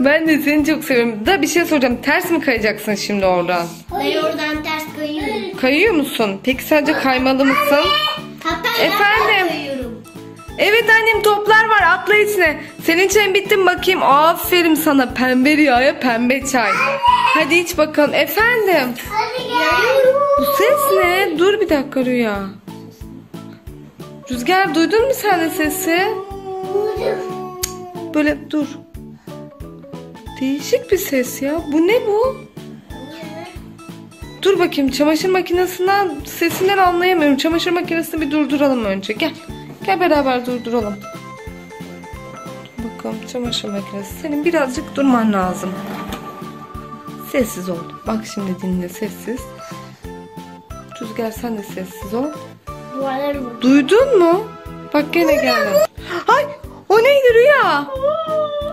Ben de seni çok seviyorum. Da bir şey soracağım. Ters mi kayacaksın şimdi oradan? Ben oradan ters kayıyorum. Kayıyor musun? Peki sence kaymalı mısın? Hatta Efendim? kayıyorum. Evet annem toplar var atla içine. Senin çayın bitti mi bakayım? Aferin sana pembe rüyaya pembe çay. Hadi iç bakalım. Efendim? Hadi gel. Bu ses ne? Dur bir dakika Rüya. Rüzgar duydun mu sen de sesi? Böyle dur. Değişik bir ses ya. Bu ne bu? Dur bakayım çamaşır makinesinden sesinden anlayamıyorum. Çamaşır makinesini bir durduralım önce. Gel. Gel beraber durduralım. Bakalım çamaşır makinesi. Senin birazcık durman lazım. Sessiz ol. Bak şimdi dinle sessiz. Rüzgar sen de sessiz ol. Duydun mu? Bak gene geldi. Ay o neydi Rüya?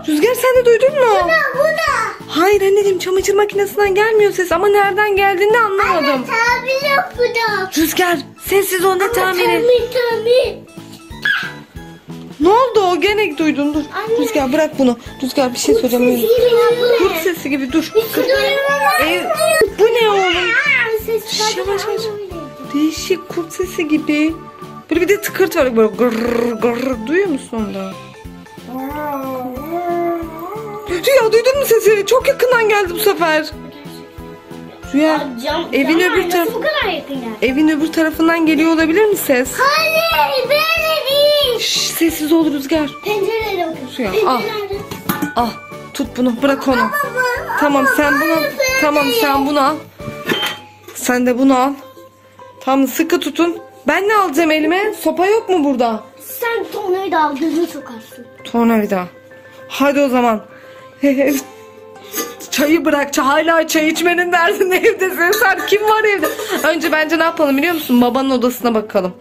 Rüzgar sen de duydun mu? Bu da. Hayır anneciğim çamaşır makinesinden gelmiyor ses ama nereden geldiğini anlamadım. Tabi yok bu da. Rüzgar sessiz ol ne tamiri. Tabi tabi. Ne oldu o gene duydun dur. Anne. Rüzgar bırak bunu. Rüzgar bir şey söyleyeceğim. Kurt sesi gibi dur. Ev, bu ne oğlum? Şş, yavaş yavaş. Değişik kurt sesi gibi. Böyle bir de tıkırt var böyle gırr gırr. Duyuyor musun onu da? Rüya duydun mu sesi? Çok yakından geldi bu sefer. Rüya Cam, evin cam öbür geldi. evin öbür tarafından geliyor olabilir mi ses? Hayır böyle değil. Şş, sessiz ol Rüzgar. Pencerelere bakın. Suya, al. Al tut bunu bırak onu. Tamam sen bunu tamam sen bunu al. Sen de bunu al. Tamam sıkı tutun. Ben ne alacağım elime? Sopa yok mu burada? Sen tornayı da al gözüne sokarsın. Tornavida. Hadi o zaman. Çayı bırak. Hala çay içmenin derdinde evdesin. Sen kim var evde? Önce bence ne yapalım biliyor musun? Babanın odasına bakalım.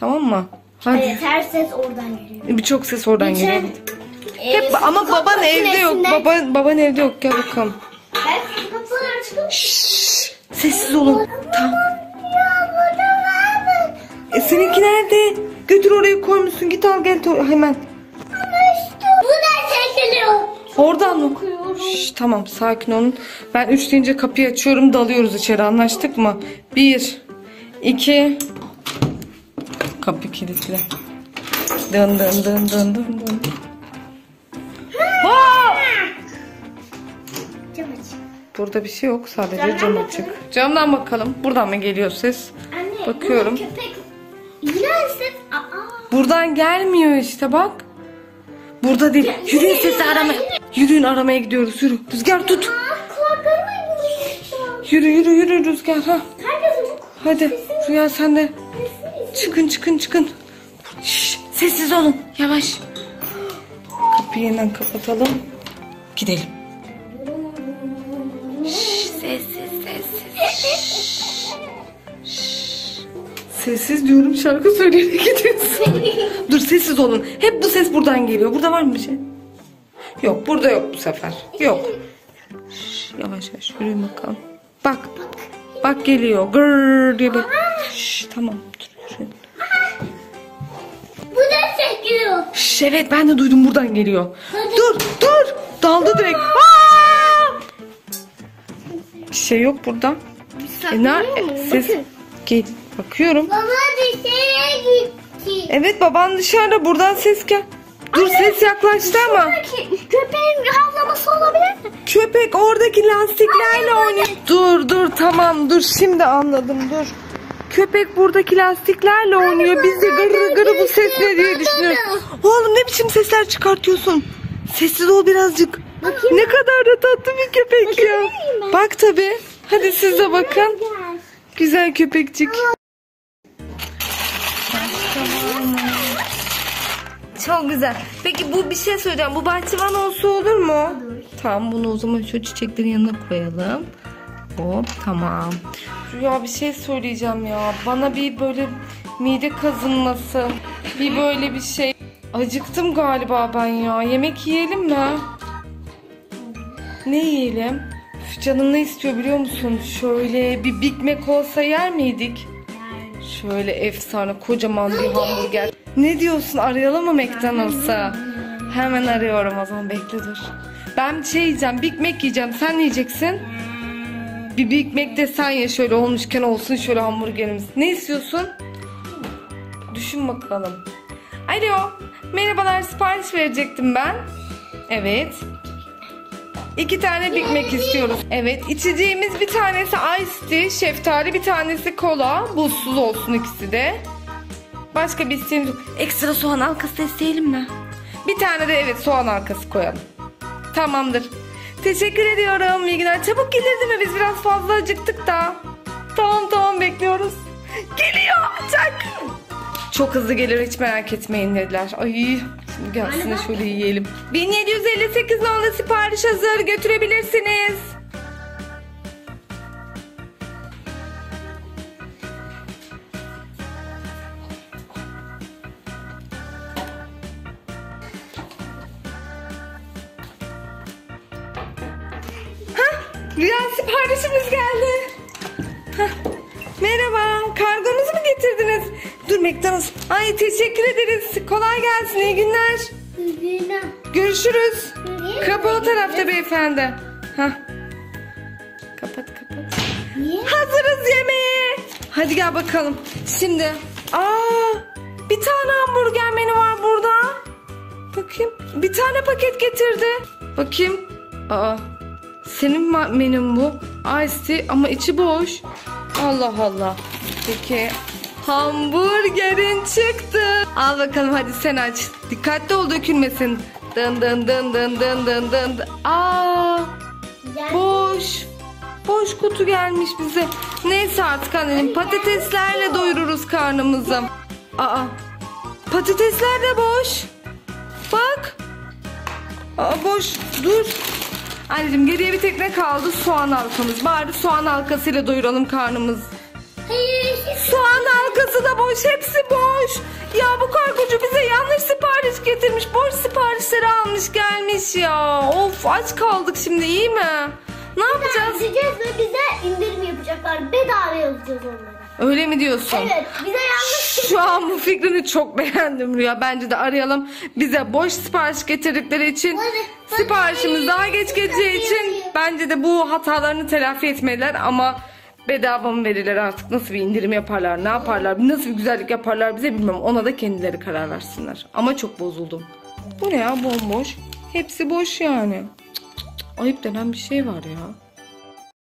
Tamam mı? Hadi. Evet her ses oradan geliyor. Birçok ses oradan geliyor. Geçen, Hep, e, ama baban evde yok. Baban, baban evde yok. Gel bakalım. Ben kapıları açtım. Şşş, sessiz olun. Tamam. E, seninki nerede? Götür oraya koymuşsun. Git al gel hemen. Bu da çekiliyor. Oradan mı? Şşş, tamam sakin olun. Ben üç deyince kapıyı açıyorum dalıyoruz içeri anlaştık mı? Bir, iki. Kapı kilitli. Dın dın dın dın dın dın. Burada bir şey yok sadece Camdan cam açık. Camdan bakalım. Buradan mı geliyor ses? Anne. Bakıyorum. Köpek. Buradan gelmiyor işte bak. Burada değil. Yürüyün sesi aramaya. Yürüyün aramaya gidiyoruz. Yürü. Rüzgar tut. Yürü yürü yürü Rüzgar. Ha. Hadi. Rüya sen de. Çıkın çıkın çıkın. Şşş, sessiz olun. Yavaş. Kapıyı yeniden kapatalım. Gidelim. Şşş, sessiz sessiz. Şşş. Sessiz diyorum şarkı söyleyerek gidiyorsun. Sessiz olun. Hep bu ses buradan geliyor. Burada var mı bir şey? Yok burada yok bu sefer. Yok. Şşş, yavaş yavaş yürüyün bakalım. Bak. Bak geliyor. Gırr diye bir. Şşş, tamam. Dur, yürüyün. Bu da çekiyor. Şş, evet ben de duydum buradan geliyor. Dur dur. Daldı direkt. Aa! Bir şey yok burada. E, ne? e, ses. Gel. Bakıyorum. Baba dışarıya gitti. Evet baban dışarıda buradan ses gel. Dur ses yaklaştı ama. Köpeğin havlaması olabilir mi? Köpek oradaki lastiklerle oynuyor. Dur dur tamam dur şimdi anladım dur. Köpek buradaki lastiklerle oynuyor. Biz de gırı gırı bu ses ne diye düşünüyoruz. Oğlum ne biçim sesler çıkartıyorsun? Sessiz ol birazcık. Ne kadar da tatlı bir köpek ya. Bak tabi. Hadi siz de bakın. Güzel köpekçik. Çok güzel. Peki bu bir şey söyleyeceğim. Bu bahçıvan olsa olur mu? Tamam bunu o zaman şu çiçeklerin yanına koyalım. Hop tamam. Rüya bir şey söyleyeceğim ya. Bana bir böyle mide kazınması. Bir böyle bir şey. Acıktım galiba ben ya. Yemek yiyelim mi? Ne yiyelim? Canım ne istiyor biliyor musun? Şöyle bir Big Mac olsa yer miydik? Şöyle efsane kocaman bir hamburger. Ne diyorsun arayalım mı McDonald's'a? Hemen arıyorum o zaman bekle dur. Ben şey yiyeceğim Big Mac yiyeceğim sen ne yiyeceksin? Bir Big Mac de sen ye şöyle olmuşken olsun şöyle hamburgerimiz. Ne istiyorsun? Düşün bakalım. Alo. Merhabalar sipariş verecektim ben. Evet. İki tane Big Mac istiyoruz. Evet içeceğimiz bir tanesi Ice Tea, şeftali bir tanesi kola. Buzsuz olsun ikisi de. Başka bir isteğimiz yok. Ekstra soğan halkası da isteyelim mi? Bir tane de evet soğan halkası koyalım. Tamamdır. Teşekkür ediyorum. İyi günler. Çabuk gelirdi mi? Biz biraz fazla acıktık da. Tamam tamam bekliyoruz. Geliyor. Çak. Çok hızlı gelir hiç merak etmeyin dediler. Ay gelsin de şöyle yiyelim. 1758 nolu sipariş hazır götürebilirsiniz. Hah, Rüya siparişimiz geldi. McDonald's. Ay teşekkür ederiz. Kolay gelsin, iyi günler. Görüşürüz. O tarafta beyefendi. Hah. Kapat kapat. Hazırız yemeğe. Hadi gel bakalım. Şimdi. Aa, bir tane hamburger menü var burada. Bakayım. Bir tane paket getirdi. Bakayım. Aa. Senin menün bu. Ice tea ama içi boş. Allah Allah. Peki. Hamburgerin çıktı. Al bakalım hadi sen aç. Dikkatli ol dökülmesin. Dın dın dın dın dın dın dın. Aa. Boş. Boş kutu gelmiş bize. Neyse artık annenim patateslerle doyururuz karnımızı. Aa. Patatesler de boş. Bak. Aa boş. Dur. Anneciğim geriye bir tek ne kaldı? Soğan halkamız. Bari soğan halkasıyla doyuralım karnımızı. Soğan halkası da boş. Hepsi boş. Ya bu kargocu bize yanlış sipariş getirmiş. Boş siparişleri almış gelmiş ya. Of aç kaldık şimdi iyi mi? Ne yapacağız? Gideceğiz ve bize indirim yapacaklar. Bedava yazacağız onlara. Öyle mi diyorsun? Evet. Bize yanlış Şu an bu fikrini çok beğendim Rüya. Bence de arayalım. Bize boş sipariş getirdikleri için siparişimiz daha geç geleceği için bence de bu hatalarını telafi etmeliler ama bedava mı verirler artık? Nasıl bir indirim yaparlar? Ne yaparlar? Nasıl bir güzellik yaparlar bize bilmem ona da kendileri karar versinler. Ama çok bozuldum. Bu ne ya? Bomboş. Hepsi boş yani. Cık cık cık. ayıp denen bir şey var ya